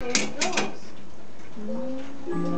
There it goes. Mm -hmm.